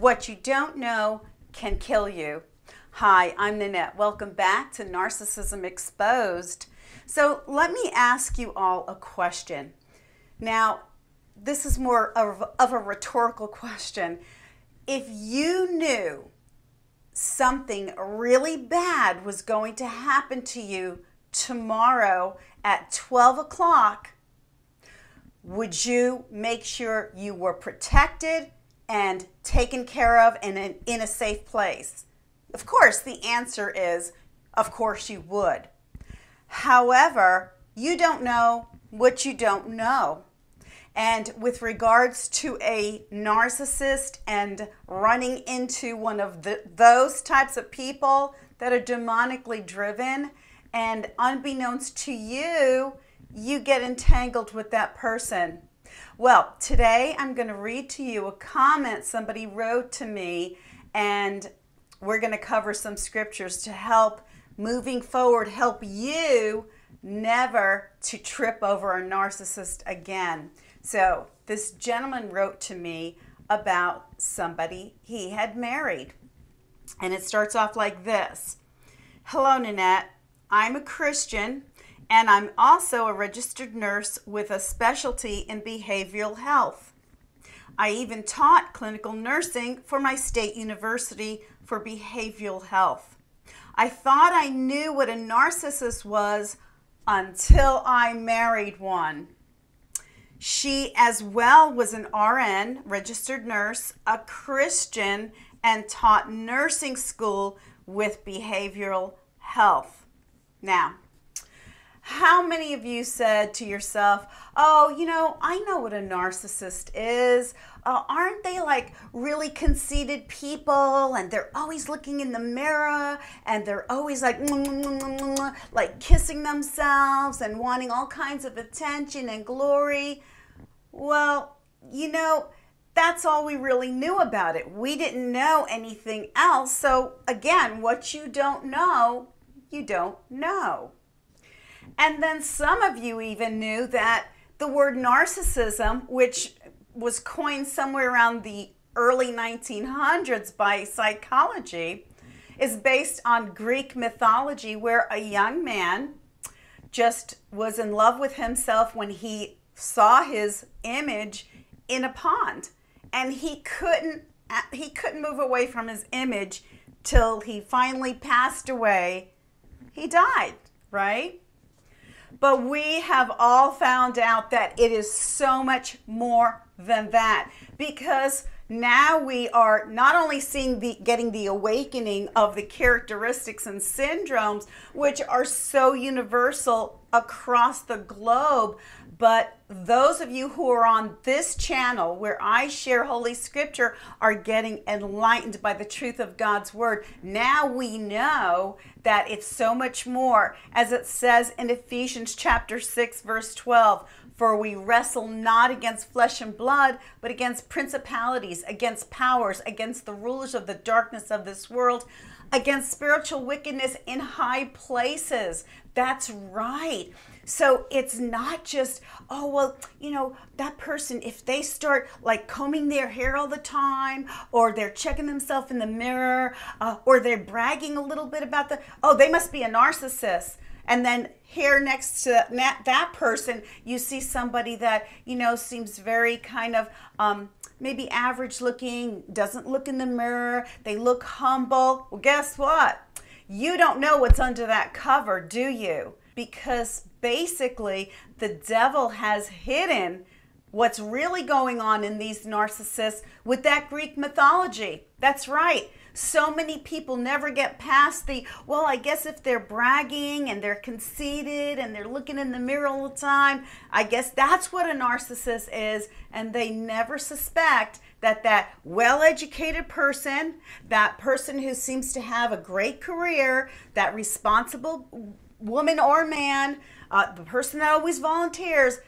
What you don't know can kill you. Hi, I'm Nanette. Welcome back to Narcissism Exposed. So, let me ask you all a question. Now, this is more of, of a rhetorical question. If you knew something really bad was going to happen to you tomorrow at 12 o'clock, would you make sure you were protected and taken care of and in, in a safe place? Of course, the answer is of course you would. However, you don't know what you don't know. And with regards to a narcissist and running into one of the, those types of people that are demonically driven, and unbeknownst to you, you get entangled with that person. Well, today I'm going to read to you a comment somebody wrote to me, and we're going to cover some scriptures to help moving forward, help you never to trip over a narcissist again. So, this gentleman wrote to me about somebody he had married. And it starts off like this Hello, Nanette. I'm a Christian and I'm also a registered nurse with a specialty in behavioral health. I even taught clinical nursing for my state university for behavioral health. I thought I knew what a narcissist was until I married one. She, as well, was an RN, registered nurse, a Christian, and taught nursing school with behavioral health. Now, how many of you said to yourself, Oh, you know, I know what a narcissist is. Uh, aren't they like really conceited people and they're always looking in the mirror and they're always like, like kissing themselves and wanting all kinds of attention and glory? Well, you know, that's all we really knew about it. We didn't know anything else. So, again, what you don't know, you don't know. And then some of you even knew that the word narcissism, which was coined somewhere around the early 1900s by psychology, is based on Greek mythology where a young man just was in love with himself when he saw his image in a pond. And he couldn't he couldn't move away from his image till he finally passed away. He died right but we have all found out that it is so much more than that. Because now we are not only seeing the getting the awakening of the characteristics and syndromes which are so universal across the globe but those of you who are on this channel where I share Holy Scripture are getting enlightened by the truth of God's Word. Now we know that it's so much more. As it says in Ephesians chapter 6, verse 12 For we wrestle not against flesh and blood, but against principalities, against powers, against the rulers of the darkness of this world against spiritual wickedness in high places. That's right. So it's not just, oh, well, you know, that person, if they start like combing their hair all the time, or they're checking themselves in the mirror, uh, or they're bragging a little bit about the, oh, they must be a narcissist. And then here next to that, that person, you see somebody that, you know, seems very kind of, um, maybe average looking, doesn't look in the mirror, they look humble. Well, guess what? You don't know what's under that cover, do you? Because basically, the devil has hidden what's really going on in these narcissists with that Greek mythology. That's right. So many people never get past the, well, I guess if they're bragging and they're conceited and they're looking in the mirror all the time, I guess that's what a narcissist is. And they never suspect that that well-educated person, that person who seems to have a great career, that responsible woman or man, uh, the person that always volunteers,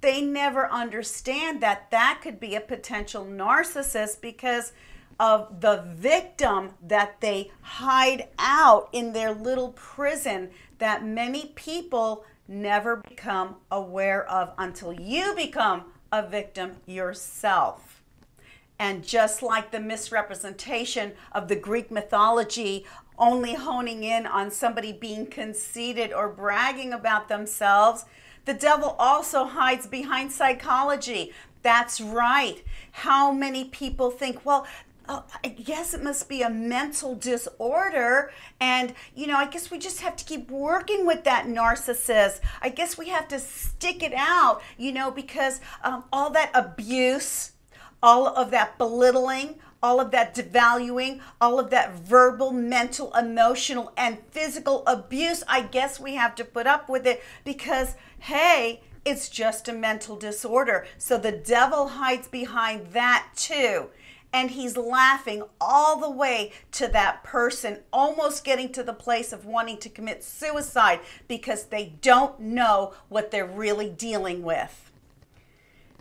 they never understand that that could be a potential narcissist because of the victim that they hide out in their little prison that many people never become aware of until you become a victim yourself. And just like the misrepresentation of the Greek mythology, only honing in on somebody being conceited or bragging about themselves, the devil also hides behind psychology. That's right. How many people think, well, oh, I guess it must be a mental disorder. And, you know, I guess we just have to keep working with that narcissist. I guess we have to stick it out, you know, because um, all that abuse, all of that belittling, all of that devaluing, all of that verbal, mental, emotional, and physical abuse, I guess we have to put up with it because, hey, it's just a mental disorder. So the devil hides behind that too. And he's laughing all the way to that person, almost getting to the place of wanting to commit suicide because they don't know what they're really dealing with.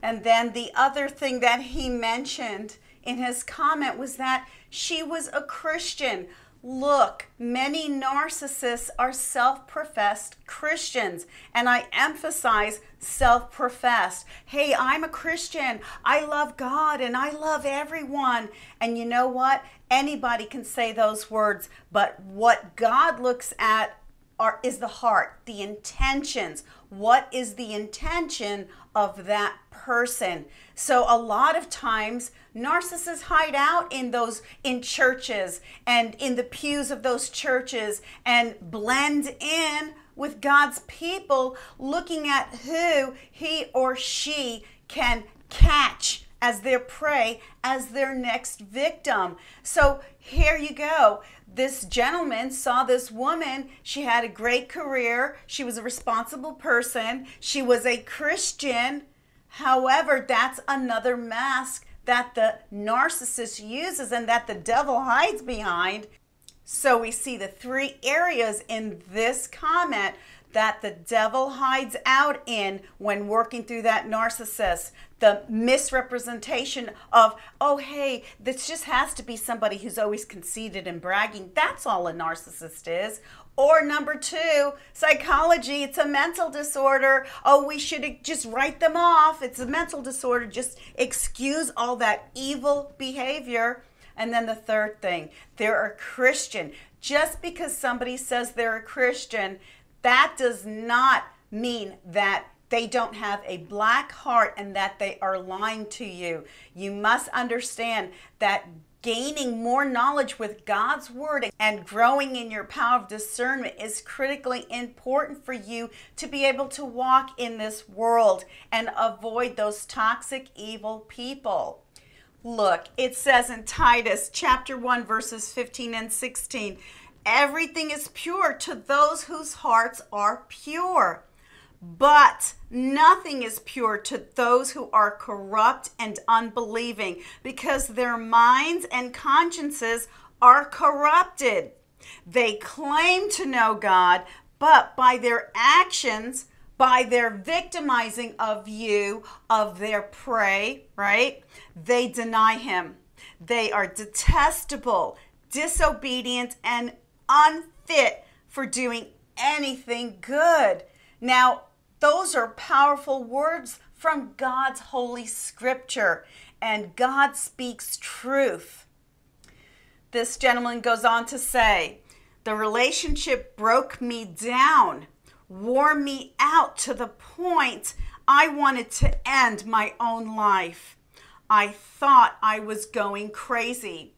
And then the other thing that he mentioned in his comment was that she was a Christian. Look, many narcissists are self professed Christians, and I emphasize self professed. Hey, I'm a Christian. I love God and I love everyone. And you know what? Anybody can say those words, but what God looks at are, is the heart, the intentions. What is the intention of that person? So a lot of times narcissists hide out in those in churches and in the pews of those churches and blend in with God's people looking at who he or she can catch as their prey, as their next victim. So here you go this gentleman saw this woman. She had a great career. She was a responsible person. She was a Christian. However, that's another mask that the narcissist uses and that the devil hides behind. So we see the three areas in this comment that the devil hides out in when working through that narcissist. The misrepresentation of, oh, hey, this just has to be somebody who's always conceited and bragging. That's all a narcissist is. Or number two, psychology, it's a mental disorder. Oh, we should just write them off. It's a mental disorder. Just excuse all that evil behavior. And then the third thing, they're a Christian. Just because somebody says they're a Christian, that does not mean that they don't have a black heart and that they are lying to you. You must understand that gaining more knowledge with God's Word and growing in your power of discernment is critically important for you to be able to walk in this world and avoid those toxic, evil people. Look, it says in Titus chapter 1, verses 15 and 16 everything is pure to those whose hearts are pure. But nothing is pure to those who are corrupt and unbelieving, because their minds and consciences are corrupted. They claim to know God, but by their actions, by their victimizing of you, of their prey, right? They deny Him. They are detestable, disobedient, and unfit for doing anything good. Now, those are powerful words from God's holy scripture, and God speaks truth. This gentleman goes on to say, The relationship broke me down, wore me out to the point I wanted to end my own life. I thought I was going crazy.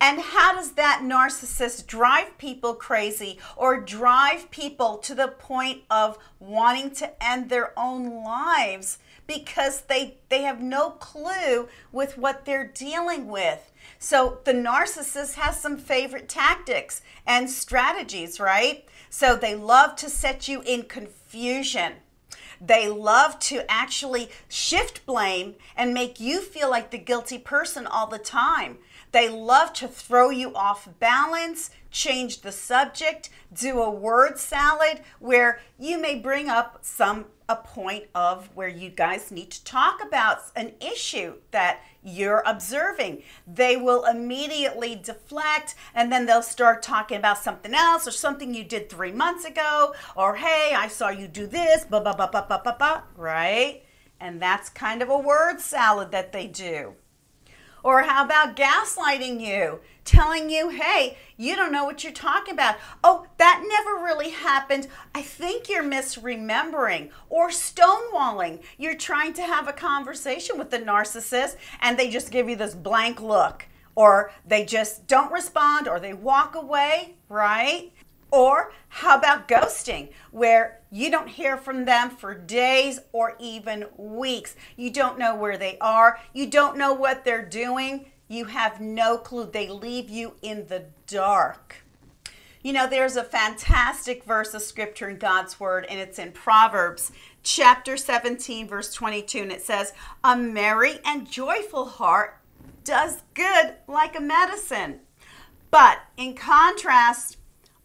And how does that narcissist drive people crazy or drive people to the point of wanting to end their own lives because they they have no clue with what they're dealing with. So the narcissist has some favorite tactics and strategies, right? So they love to set you in confusion. They love to actually shift blame and make you feel like the guilty person all the time. They love to throw you off balance, change the subject, do a word salad where you may bring up some a point of where you guys need to talk about an issue that you're observing. They will immediately deflect and then they'll start talking about something else or something you did 3 months ago or hey, I saw you do this, blah blah blah blah blah blah, blah, right? And that's kind of a word salad that they do. Or how about gaslighting you? Telling you, hey, you don't know what you're talking about. Oh, that never really happened. I think you're misremembering. Or stonewalling. You're trying to have a conversation with the narcissist and they just give you this blank look. Or they just don't respond or they walk away, right? Or how about ghosting, where you don't hear from them for days or even weeks? You don't know where they are, you don't know what they're doing, you have no clue. They leave you in the dark. You know, there's a fantastic verse of scripture in God's word, and it's in Proverbs chapter 17, verse 22, and it says, A merry and joyful heart does good like a medicine. But in contrast,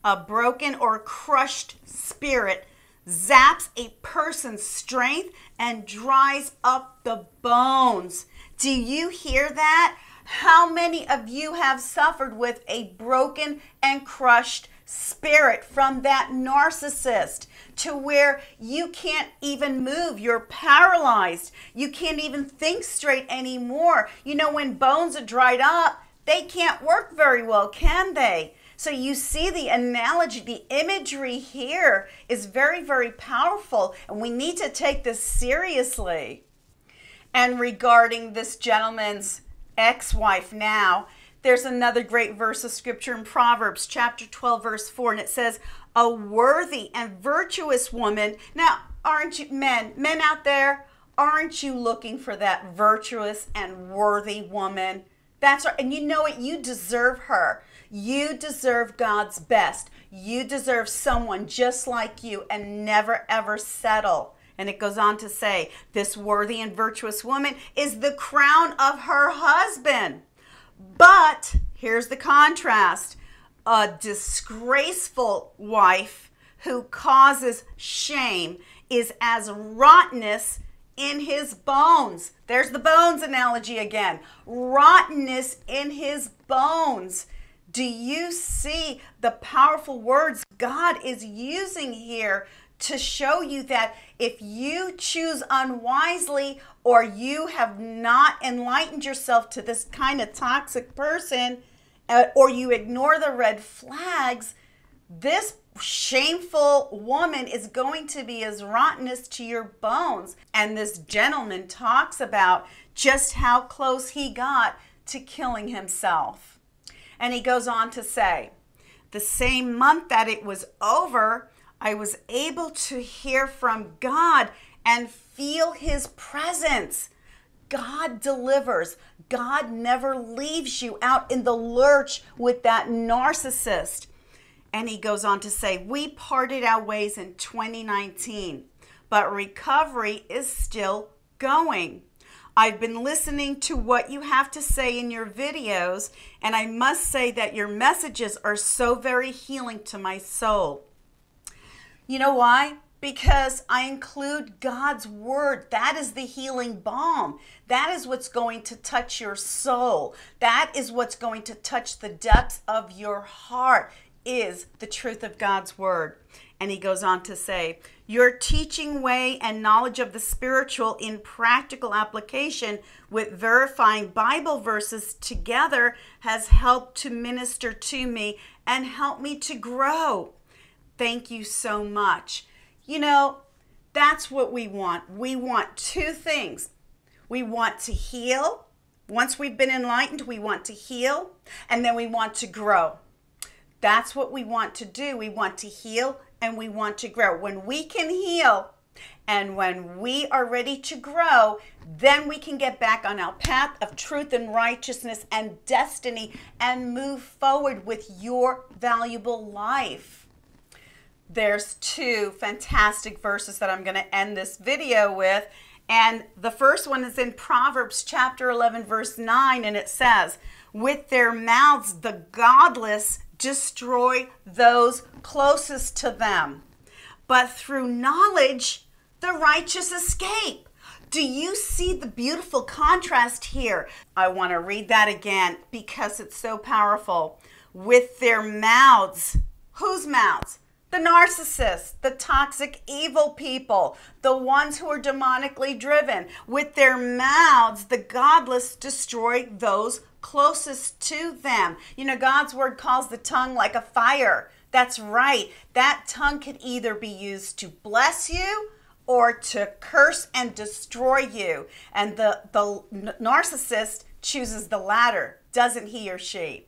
a broken or crushed spirit zaps a person's strength and dries up the bones. Do you hear that? How many of you have suffered with a broken and crushed spirit from that narcissist to where you can't even move? You're paralyzed. You can't even think straight anymore. You know, when bones are dried up, they can't work very well, can they? So you see the analogy, the imagery here is very, very powerful, and we need to take this seriously. And regarding this gentleman's ex wife now, there's another great verse of scripture in Proverbs chapter 12, verse 4, and it says, A worthy and virtuous woman. Now, aren't you, men, men out there, aren't you looking for that virtuous and worthy woman? That's right. And you know what? You deserve her. You deserve God's best. You deserve someone just like you and never ever settle. And it goes on to say, this worthy and virtuous woman is the crown of her husband. But here's the contrast a disgraceful wife who causes shame is as rottenness in his bones. There's the bones analogy again. Rottenness in his bones. Do you see the powerful words God is using here to show you that if you choose unwisely or you have not enlightened yourself to this kind of toxic person uh, or you ignore the red flags, this shameful woman is going to be as rottenness to your bones. And this gentleman talks about just how close he got to killing himself. And he goes on to say, the same month that it was over, I was able to hear from God and feel his presence. God delivers. God never leaves you out in the lurch with that narcissist. And he goes on to say, We parted our ways in 2019, but recovery is still going. I've been listening to what you have to say in your videos, and I must say that your messages are so very healing to my soul. You know why? Because I include God's word. That is the healing balm. That is what's going to touch your soul. That is what's going to touch the depths of your heart is the truth of God's word. And he goes on to say, Your teaching way and knowledge of the spiritual in practical application with verifying Bible verses together has helped to minister to me and help me to grow. Thank you so much. You know, that's what we want. We want two things. We want to heal. Once we've been enlightened, we want to heal, and then we want to grow. That's what we want to do. We want to heal and we want to grow. When we can heal and when we are ready to grow, then we can get back on our path of truth and righteousness and destiny and move forward with your valuable life. There's two fantastic verses that I'm going to end this video with. And the first one is in Proverbs chapter 11, verse 9, and it says, With their mouths the godless destroy those closest to them. But through knowledge, the righteous escape. Do you see the beautiful contrast here? I want to read that again because it's so powerful. With their mouths, whose mouths? the narcissists, the toxic, evil people, the ones who are demonically driven. With their mouths, the godless destroy those closest to them. You know, God's word calls the tongue like a fire. That's right. That tongue can either be used to bless you or to curse and destroy you. And the, the narcissist chooses the latter, doesn't he or she?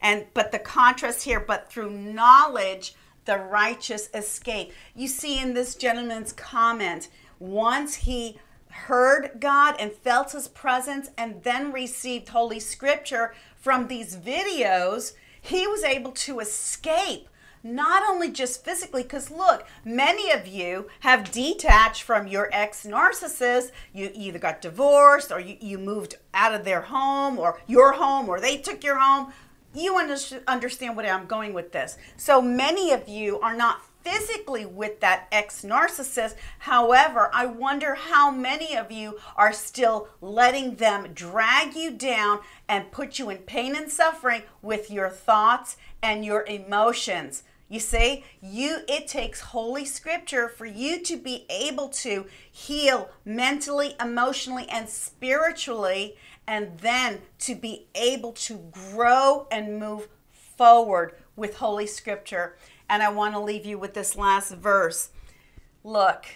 And but the contrast here, but through knowledge, the righteous escape. You see in this gentleman's comment, once he heard God and felt his presence and then received Holy Scripture from these videos, he was able to escape not only just physically, because look, many of you have detached from your ex narcissist. You either got divorced or you, you moved out of their home or your home or they took your home you understand what I'm going with this. So many of you are not physically with that ex narcissist. However, I wonder how many of you are still letting them drag you down and put you in pain and suffering with your thoughts and your emotions. You see, you it takes holy scripture for you to be able to heal mentally, emotionally and spiritually and then to be able to grow and move forward with Holy Scripture. And I want to leave you with this last verse. Look,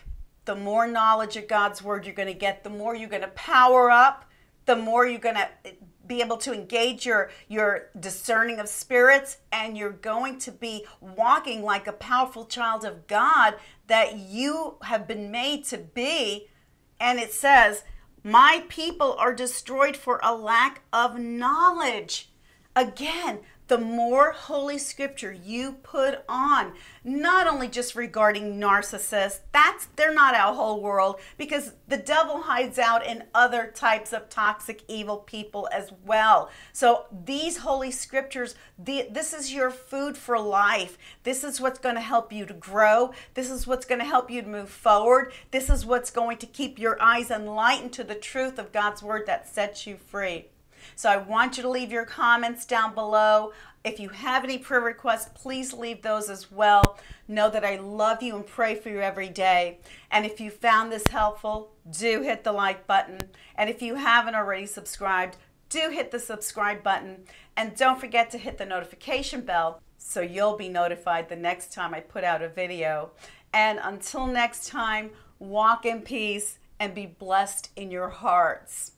the more knowledge of God's Word you're going to get, the more you're going to power up, the more you're going to eh, be able to engage your your discerning of spirits and you're going to be walking like a powerful child of God that you have been made to be and it says my people are destroyed for a lack of knowledge. Again, the more Holy Scripture you put on, not only just regarding narcissists, that's they're not our whole world because the devil hides out in other types of toxic evil people as well. So these Holy Scriptures, the, this is your food for life. This is what's going to help you to grow. This is what's going to help you to move forward. This is what's going to keep your eyes enlightened to the truth of God's word that sets you free. So I want you to leave your comments down below. If you have any prayer requests, please leave those as well. Know that I love you and pray for you every day. And if you found this helpful, do hit the like button. And if you haven't already subscribed, do hit the subscribe button. And don't forget to hit the notification bell so you'll be notified the next time I put out a video. And until next time, walk in peace and be blessed in your hearts.